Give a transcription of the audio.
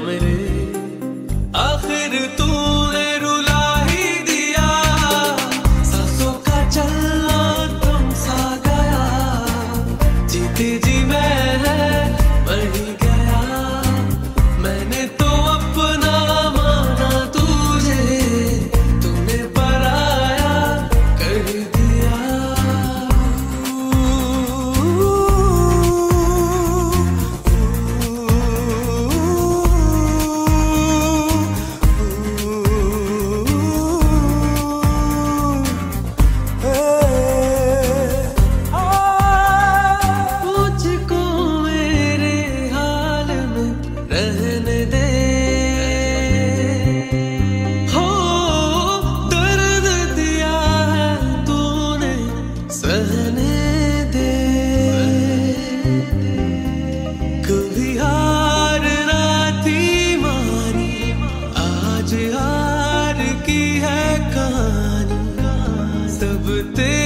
coming with